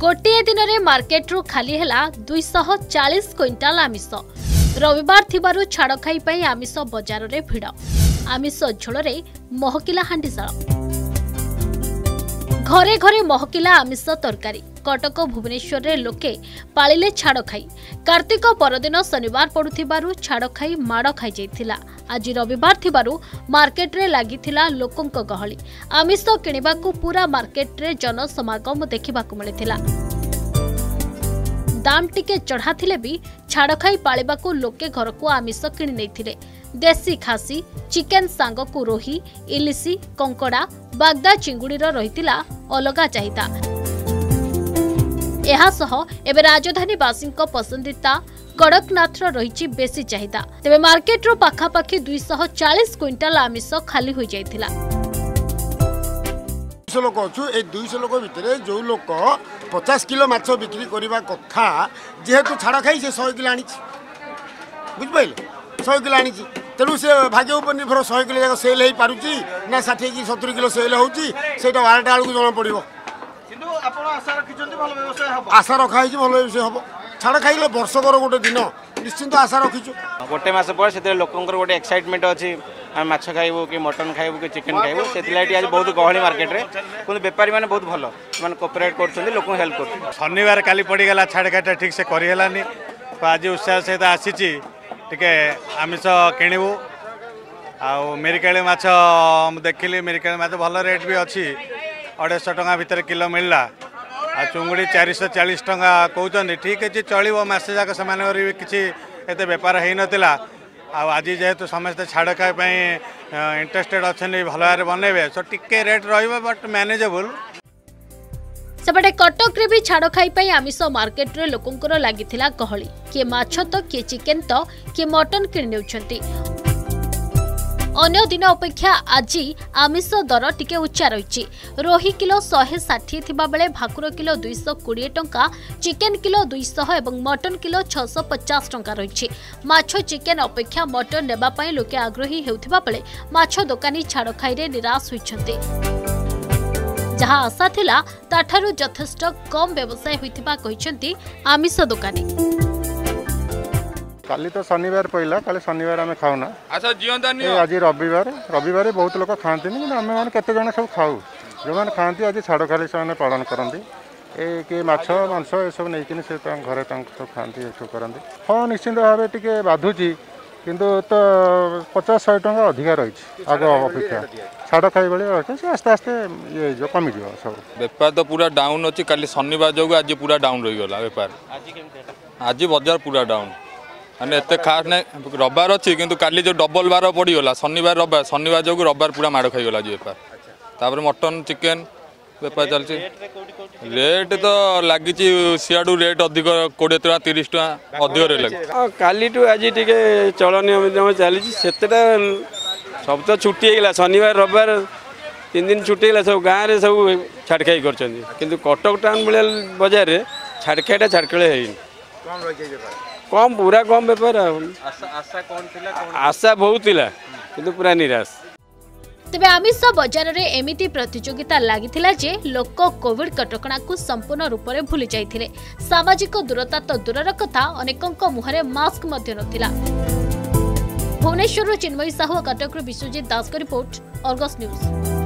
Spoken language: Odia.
ଗୋଟିଏ ଦିନରେ ମାର୍କେଟରୁ ଖାଲି ହେଲା ଦୁଇଶହ ଚାଳିଶ କ୍ୱିଣ୍ଟାଲ ଆମିଷ। ରବିବାର ଥିବାରୁ ଛାଡ଼ ଖାଇ ପାଇଁ ଆମିଷ ବଜାରରେ ଭିଡ଼। ଆମିଷ ଝୋଳରେ ମହକିଲା ହାଣ୍ଡିଶାଳ। ଘରେ ଘରେ ମହକିଲା ଆମିଷ ତରକାରୀ। କଟକ ଭୁବନେଶ୍ୱରରେ ଲୋକେ ପାଳିଲେ ଛାଡ଼ ଖାଇ। କାର୍ତ୍ତିକ ପରଦିନ ଶନିବାର ପଡୁଥିବାରୁ ଛାଡ଼ ଖାଇ ମାଡ଼ ଖାଇଯାଇଥିଲା ଆଜି ରବିବାର ଥିବାରୁ ମାର୍କେଟରେ ଲାଗିଥିଲା ଲୋକଙ୍କ ଗହଳି। ଆମିଷ କିଣିବାକୁ ପୁରା ମାର୍କେଟରେ ଜନସମାଗମ ଦେଖିବାକୁ ମିଳିଥିଲା। ଦାମ ଟିକେ ଚଢ଼ା ଥିଲେ ବି ଛାଡ଼ ଖାଇ ପାଳିବାକୁ ଲୋକେ ଘରକୁ ଆମିଷ କିଣି ନେଇଥିଲେ। ଦେଶୀ ଖାସି ଚିକେନ ସାଙ୍ଗକୁ ରୋହି ଇଲିସି କଙ୍କଡ଼ା ବାଗଦା ଚିଙ୍ଗୁଡିର ରହିଥିଲା ଅଲଗା ଚାହିଦା। ଏହାସହ ଏବେ ରାଜଧାନୀବାସୀଙ୍କ ପସନ୍ଦିତା କଡ଼କନାଥର ରହିଛି ବେଶୀ ଚାହିଦା। ତେବେ ମାର୍କେଟରୁ ପାଖାପାଖି ଦୁଇଶହ ଚାଳିଶ କ୍ୱିଣ୍ଟାଲ ଆମିଷ ଖାଲି ହୋଇଯାଇଥିଲା। ଲୋକ ଅଛୁ ଏଇ ଦୁଇଶହ ଲୋକ ଭିତରେ ଯେଉଁ ଲୋକ ପଚାଶ କିଲୋ ମାଛ ବିକ୍ରି କରିବା କଥା ଯେହେତୁ ଛାଡ଼ ଖାଇ ସେ ଶହେ କିଲୋ ଆଣିଛି। ବୁଝିପାରିଲେ? ଶହେ କିଲୋ ଆଣିଛି ତେଣୁ ସେ ଭାଗ୍ୟ ଉପରେ ନିର୍ଭର ଶହେ କିଲୋ ଯାକ ସେଲ୍ ହେଇପାରୁଛି ନା ଷାଠିଏ କି ସତୁରି କିଲୋ ସେଲ୍ ହେଉଛି ସେଇଟା ବାରଟା ବେଳକୁ ଜଣାପଡ଼ିବ କିନ୍ତୁ ଆପଣ ଆଶା ରଖିଛନ୍ତି ଭଲ ବ୍ୟବସାୟ ହବ? ଆଶା ରଖା ହେଇଛି ଭଲ ସେ ହେବ। ଛାଡ଼ ଖାଇଲେ ବର୍ଷକର ଗୋଟେ ଦିନ ନିଶ୍ଚିନ୍ତ ଆଶା ରଖିଛୁ। ଗୋଟେ ମାସ ପରେ ସେଥିରେ ଲୋକଙ୍କର ଗୋଟେ ଏକ୍ସାଇଟମେଣ୍ଟ ଅଛି ଆମେ ମାଛ ଖାଇବୁ କି ମଟନ୍ ଖାଇବୁ କି ଚିକେନ୍ ଖାଇବୁ ସେଥିଲାଗି ଆଜି ବହୁତ ଗହଳି ମାର୍କେଟରେ କିନ୍ତୁ ବେପାରୀମାନେ ବହୁତ ଭଲ ସେମାନେ କୋପରେଟ୍ କରୁଛନ୍ତି ଲୋକଙ୍କୁ ହେଲ୍ପ କରୁଛନ୍ତି। ଶନିବାର କାଲି ପଡ଼ିଗଲା ଛାଡ଼ ଖାଇଟା ଠିକ୍ ସେ କରିହେଲାନି। ତ ଆଜି ଉତ୍ସାହ ସହିତ ଆସିଛି। ଟିକେ ଆମିଷ କିଣିବୁ। ଆଉ ମେରିକାଳି ମାଛ ମୁଁ ଦେଖିଲି ମେରିକାଳି ମାଛ ଭଲ ରେଟ୍ ବି ଅଛି। ଅଢ଼େଇଶହ ଟଙ୍କା ଭିତରେ କିଲୋ ମିଳିଲା। ଆଉ ଚୁଙ୍ଗୁଡ଼ି ଚାରିଶହ ଚାଳିଶ ଟଙ୍କା କହୁଛନ୍ତି। ଠିକ୍ ଅଛି ଚଳିବ। ମାସେ ଯାକ ସେମାନଙ୍କର ବି କିଛି ଏତେ ବେପାର ହେଇନଥିଲା। ଆଉ ଆଜି ଯେହେତୁ ସମସ୍ତେ ଛାଡ଼ ଖାଇବା ପାଇଁ ଇଣ୍ଟରେଷ୍ଟେଡ୍ ଅଛନ୍ତି ଭଲ ଭାବରେ ବନେଇବେ ସୋ ଟିକେ ରେଟ୍ ରହିବ ବଟ୍ ମ୍ୟାନେଜେବୁଲ୍ ସେପଟେ କଟକରେ ବି ଛାଡ଼ ଖାଇ ପାଇଁ ଆମିଷ ମାର୍କେଟରେ ଲୋକଙ୍କର ଲାଗିଥିଲା ଗହଳି। କିଏ ମାଛ ତ କିଏ ଚିକେନ ତ କିଏ ମଟନ୍ କିଣି ନେଉଛନ୍ତି। ଅନ୍ୟ ଦିନ ଅପେକ୍ଷା ଆଜି ଆମିଷ ଦର ଟିକେ ଉଚ୍ଚା ରହିଛି। ରୋହି କିଲୋ ଶହେ ଷାଠିଏ ଥିବାବେଳେ ଭାକୁର କିଲୋ ଦୁଇଶହ କୋଡ଼ିଏ ଟଙ୍କା ଚିକେନ କିଲୋ ଦୁଇଶହ ଏବଂ ମଟନ୍ କିଲୋ ଛଅଶହ ପଚାଶ ଟଙ୍କା ରହିଛି। ମାଛ ଚିକେନ ଅପେକ୍ଷା ମଟନ୍ ନେବା ପାଇଁ ଲୋକେ ଆଗ୍ରହୀ ହେଉଥିବା ବେଳେ ମାଛ ଦୋକାନୀ ଛାଡ଼ ଖାଇରେ ନିରାଶ ହୋଇଛନ୍ତି। ଯାହା ଆଶା ଥିଲା ତାଠାରୁ ଯଥେଷ୍ଟ କମ୍ ବ୍ୟବସାୟ ହୋଇଥିବା କହିଛନ୍ତି ଆମିଷ ଦୋକାନୀ କାଲି ତ ଶନିବାର ପଡ଼ିଲା କାଲି ଶନିବାର ଆମେ ଖାଉନା ଆଚ୍ଛା ଜିଅନ୍ତାନି ଏ ଆଜି ରବିବାର ରବିବାର ବହୁତ ଲୋକ ଖାଆନ୍ତିନି କିନ୍ତୁ ଆମେମାନେ କେତେ ଜଣ ସବୁ ଖାଉ ଯେଉଁମାନେ ଖାଆନ୍ତି ଆଜି ଛାଡ଼ ଖାଲି ସେମାନେ ପାଳନ କରନ୍ତି ଏ କିଏ ମାଛ ମାଂସ ଏସବୁ ନେଇକିନି ସେ ତାଙ୍କ ଘରେ ତାଙ୍କ ସବୁ ଖାଆନ୍ତି ଏସବୁ କରନ୍ତି ହଁ ନିଶ୍ଚିନ୍ତ ଭାବେ ଟିକେ ବାଧୁଛି କିନ୍ତୁ ତ ପଚାଶ ଶହେ ଟଙ୍କା ଅଧିକା ରହିଛି। ଆଗ ଅପେକ୍ଷା। ଛାଡ଼ ଖାଇ ଭଳି ରହିଛି ସେ ଆସ୍ତେ ଆସ୍ତେ ଇଏ ହେଇଯିବ କମିଯିବ ସବୁ। ବେପାର ତ ପୁରା ଡାଉନ୍ ଅଛି କାଲି ଶନିବାର ଯୋଗୁଁ ଆଜି ପୁରା ଡାଉନ୍ ରହିଗଲା ବେପାର। ଆଜି ବଜାର ପୁରା ଡାଉନ୍ ମାନେ ଏତେ ଖାସ୍ ନାହିଁ ରବିବାର ଅଛି କିନ୍ତୁ କାଲି ଯେଉଁ ଡବଲ ବାର ପଡ଼ିଗଲା ଶନିବାର ରବିବାର ଶନିବାର ଯୋଗୁଁ ରବିବାର ପୁରା ମାଡ଼ ଖାଇଗଲା ଆଜି ବେପାର। ତାପରେ ମଟନ୍ ଚିକେନ୍ ବେପାର ଚାଲିଛି। ରେଟ୍ ତ ଲାଗିଛି ସିଆଡ଼ୁ ରେଟ୍ ଅଧିକ କୋଡ଼ିଏ ଟଙ୍କା ତିରିଶ ଟଙ୍କା ଅଧିକ ରେଟ୍ ଲାଗିଛି। ହଁ କାଲିଠୁ ଆଜି ଟିକେ ଚଳନୀୟ ବିଦ୍ୟମ ଚାଲିଛି। ସେତେଟା ସବୁ ତ ଛୁଟି ହେଇଗଲା ଶନିବାର ରବିବାର ତିନି ଦିନ ଛୁଟି ହେଇଗଲା ସବୁ ଗାଁରେ ସବୁ ଛାଡ଼ଖାଇ କରିଛନ୍ତି। କିନ୍ତୁ କଟକ ଟାଉନ୍ ଭଳିଆ ବଜାରରେ ଛାଡ଼ଖାଇଟା ଛାଡ଼ଖାଇ ହେଇନି। କମ୍ ପୁରା କମ୍ ବେପାର ଆଉ। ଆଶା ବହୁତ ଥିଲା କିନ୍ତୁ ପୁରା ନିରାଶ। ତେବେ ଆମିଷ ବଜାରରେ ଏମିତି ପ୍ରତିଯୋଗିତା ଲାଗିଥିଲା ଯେ ଲୋକ କୋଭିଡ କଟକଣାକୁ ସମ୍ପୂର୍ଣ୍ଣ ରୂପରେ ଭୁଲି ଯାଇଥିଲେ। ସାମାଜିକ ଦୂରତା ତ ଦୂରର କଥା ଅନେକଙ୍କ ମୁହଁରେ ମାସ୍କ ମଧ୍ୟ ନଥିଲା। ଭୁବନେଶ୍ୱରରୁ ଚିନ୍ମୟୀ ସାହୁ କଟକରୁ ବିଶ୍ୱଜିତ ଦାସଙ୍କ ରିପୋର୍ଟ ଅର୍ଗସ୍ ନ୍ୟୁଜ୍।